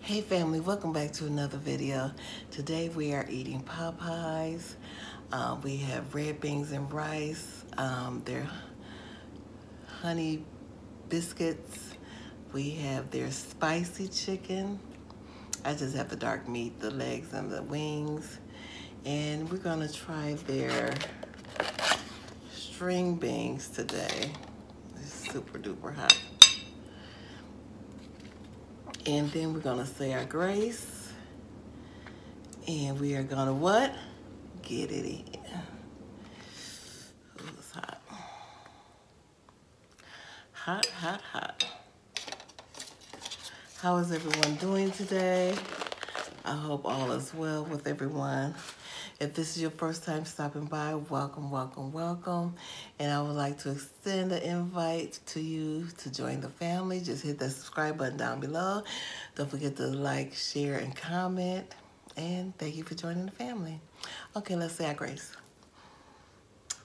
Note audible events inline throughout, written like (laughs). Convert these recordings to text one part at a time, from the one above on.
Hey family, welcome back to another video. Today we are eating Popeyes. Um, we have red beans and rice. Um, they're honey biscuits. We have their spicy chicken. I just have the dark meat, the legs and the wings. And we're gonna try their string beans today. It's super duper hot. And then we're gonna say our grace. And we are gonna what? Get it in. Ooh, it's hot. Hot, hot, hot. How is everyone doing today? I hope all is well with everyone. If this is your first time stopping by, welcome, welcome, welcome. And I would like to extend an invite to you to join the family. Just hit that subscribe button down below. Don't forget to like, share, and comment. And thank you for joining the family. Okay, let's say our grace.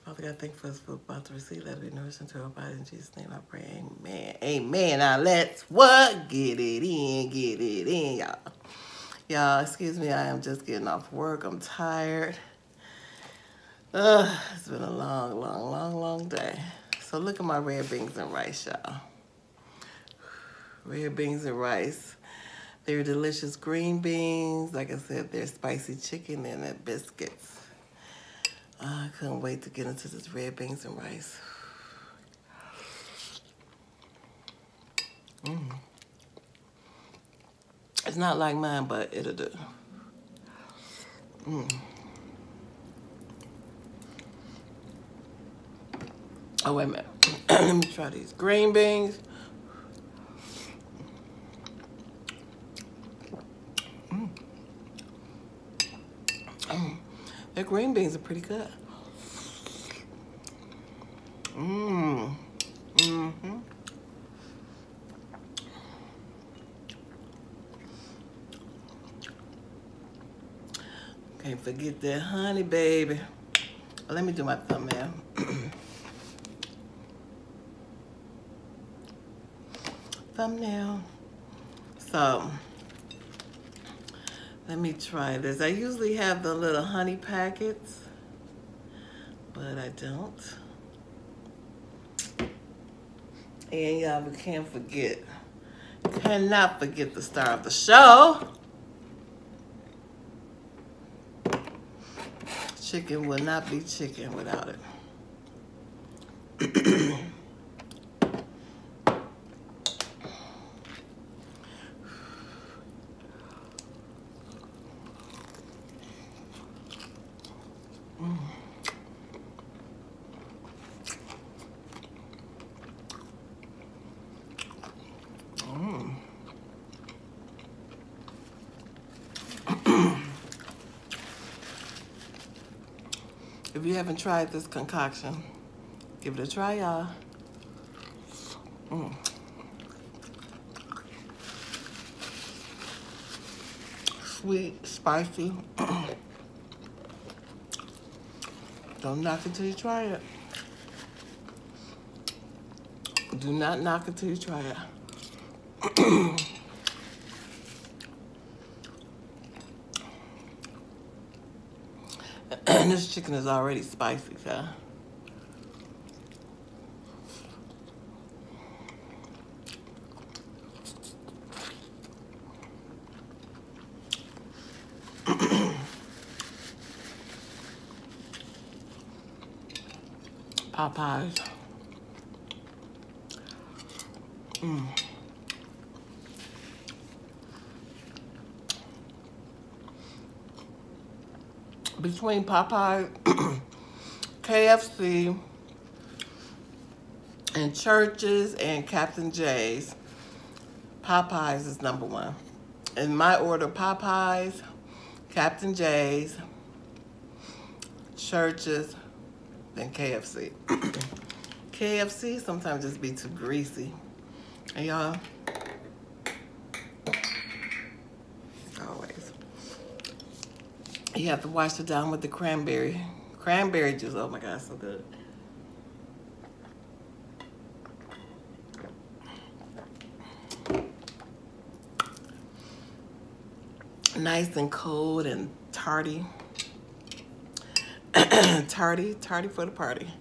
Father God, thank you for food about to receive. Let it be nourished into our body. In Jesus' name I pray. Amen. Amen. Now let's what? Get it in. Get it in, y'all. Y'all, excuse me, I am just getting off work. I'm tired. Ugh, it's been a long, long, long, long day. So look at my red beans and rice, y'all. Red beans and rice. They're delicious green beans. Like I said, they're spicy chicken and they're biscuits. I couldn't wait to get into this red beans and rice. Mmm. It's not like mine, but it'll do. Mm. Oh, wait a minute. (clears throat) Let me try these green beans. Mm. Mm. The green beans are pretty good. Mmm. Can't forget that honey, baby. Let me do my thumbnail. (clears throat) thumbnail. So, let me try this. I usually have the little honey packets, but I don't. And y'all, we can't forget, cannot forget the star of the show. Chicken will not be chicken without it. You haven't tried this concoction, give it a try, y'all. Mm. Sweet, spicy. (coughs) Don't knock it till you try it. Do not knock it till you try it. (coughs) (clears throat) this chicken is already spicy, so. (clears throat) Popeyes. Mm. Between Popeye, (clears throat) KFC, and Church's and Captain J's, Popeyes is number one. In my order, Popeyes, Captain J's, Church's, then (clears throat) KFC. KFC sometimes just be too greasy. And y'all, always, you have to wash it down with the cranberry Cranberry juice. Oh my God, so good. Nice and cold and tarty. tarty, tarty for the party.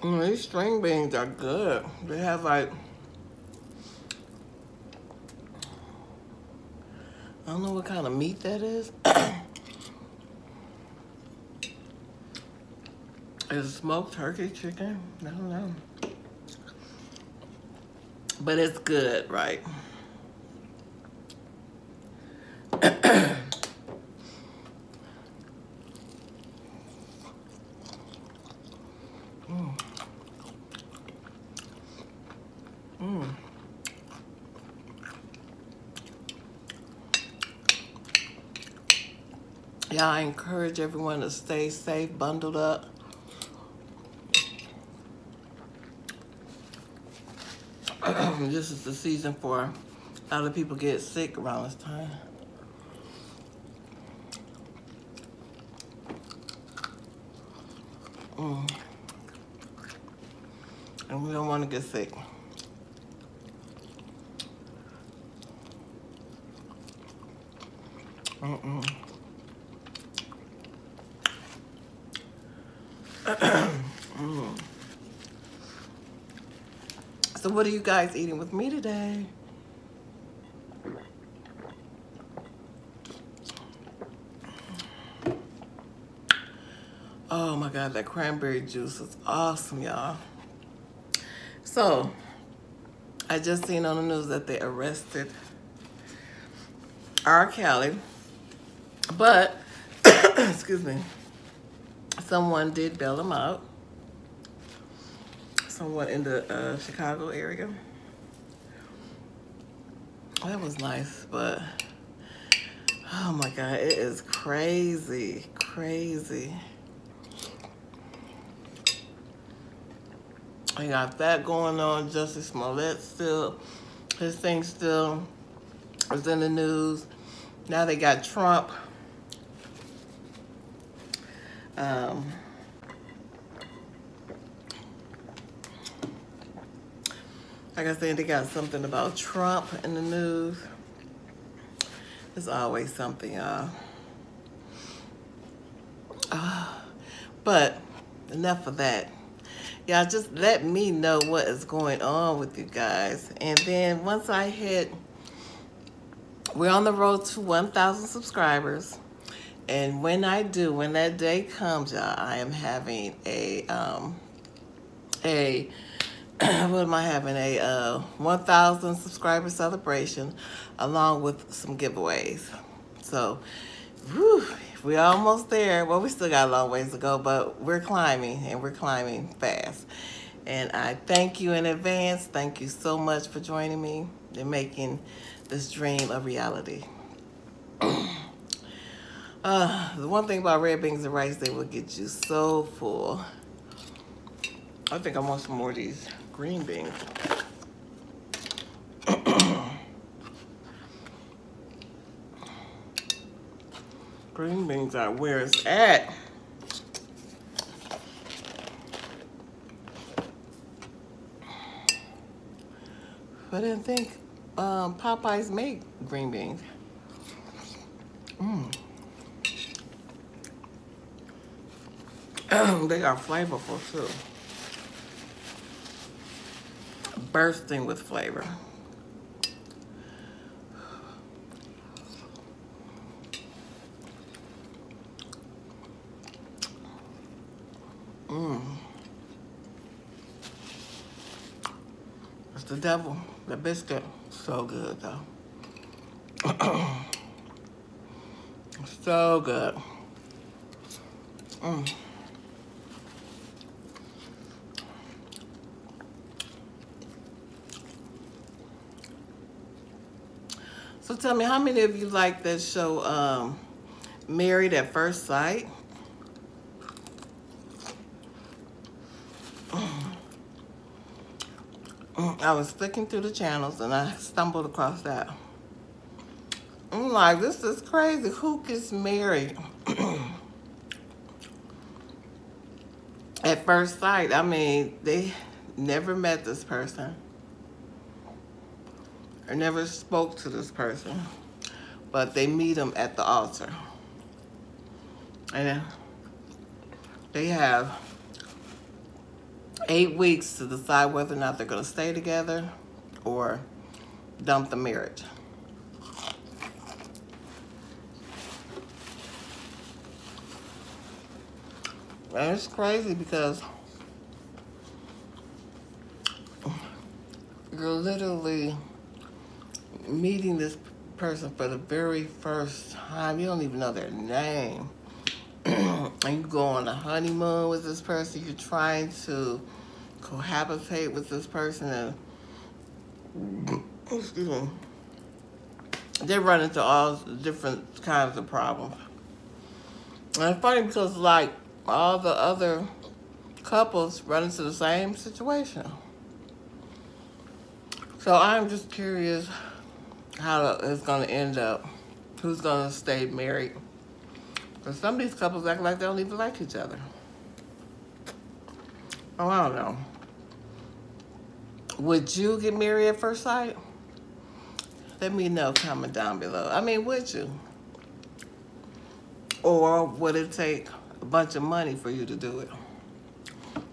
Mm, these string beans are good. They have like, don't know what kind of meat that is. (coughs) is smoked turkey chicken? I don't know. But it's good, right? (coughs) Mm. Mm. Yeah, I encourage everyone to stay safe, bundled up. (clears throat) this is the season for a lot of people get sick around this time. Mm. And we don't want to get sick. Mm-mm. (clears throat) So what are you guys eating with me today? Oh my God, that cranberry juice is awesome, y'all. So, I just seen on the news that they arrested R. Kelly, but, (coughs) excuse me, someone did bail him out. Someone in the uh, Chicago area. That was nice, but oh my God, it is crazy, crazy. I got that going on. Jussie Smollett still, his thing still is in the news. Now they got Trump. Um, like I said, they got something about Trump in the news. There's always something, y'all. Uh, but enough of that. Y'all just let me know what is going on with you guys. And then once I hit, we're on the road to 1,000 subscribers. And when I do, when that day comes, I am having a, um, a, (clears throat) what am I having? A uh, 1,000 subscriber celebration along with some giveaways. So, whew, we're almost there. Well, we still got a long ways to go, but we're climbing and we're climbing fast. And I thank you in advance. Thank you so much for joining me and making this dream a reality. Uh, the one thing about red beans and rice, they will get you so full. I think I want some more of these green beans. (coughs) green beans are where it's at. I didn't think um, Popeyes make green beans. Mmm. (clears throat) they are flavorful too. Bursting with flavor. Mmm. It's the devil, the biscuit. So good though. (clears throat) so good. Mm. So tell me, how many of you like that show, um, Married at First Sight? I was flicking through the channels and I stumbled across that. I'm like, this is crazy. Who gets married (clears throat) at first sight? I mean, they never met this person. Or never spoke to this person. But they meet them at the altar. And they have eight weeks to decide whether or not they're going to stay together or dump the marriage. And it's crazy because you're literally meeting this person for the very first time. You don't even know their name. (clears throat) and you go on a honeymoon with this person. You're trying to cohabitate with this person and (clears throat) excuse me, they run into all different kinds of problems. And it's funny because like all the other couples run into the same situation. So I'm just curious how it's going to end up. Who's going to stay married? Because some of these couples act like they don't even like each other. Oh, I don't know. Would you get married at first sight? Let me know, comment down below. I mean, would you? Or would it take a bunch of money for you to do it?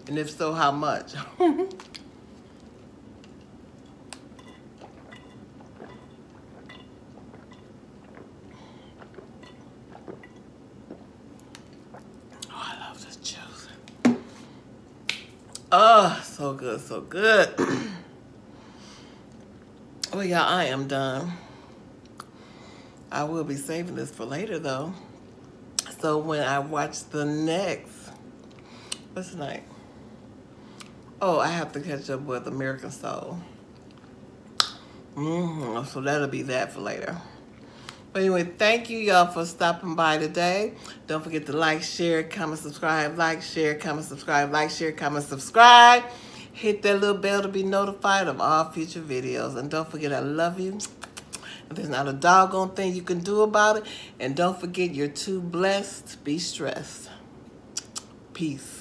And if so, how much? (laughs) oh, I love this juice. Oh, so good, so good. (clears throat) well, yeah, I am done. I will be saving this for later, though. So when I watch the next, what's tonight? Oh, I have to catch up with American Soul. Mm -hmm. So that'll be that for later. But anyway, thank you y'all for stopping by today. Don't forget to like, share, comment, subscribe, like, share, comment, subscribe, like, share, comment, subscribe. Hit that little bell to be notified of all future videos. And don't forget, I love you. There's not a doggone thing you can do about it. And don't forget, you're too blessed to be stressed. Peace.